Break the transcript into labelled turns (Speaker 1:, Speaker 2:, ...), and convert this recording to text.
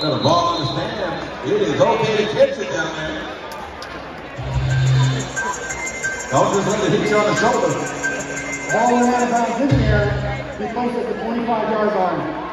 Speaker 1: Got a ball on his man. It is okay to catch it down there. Don't just let it hit you on the shoulder.
Speaker 2: Ball went out of bounds in the air. Be close at the 25 yard line.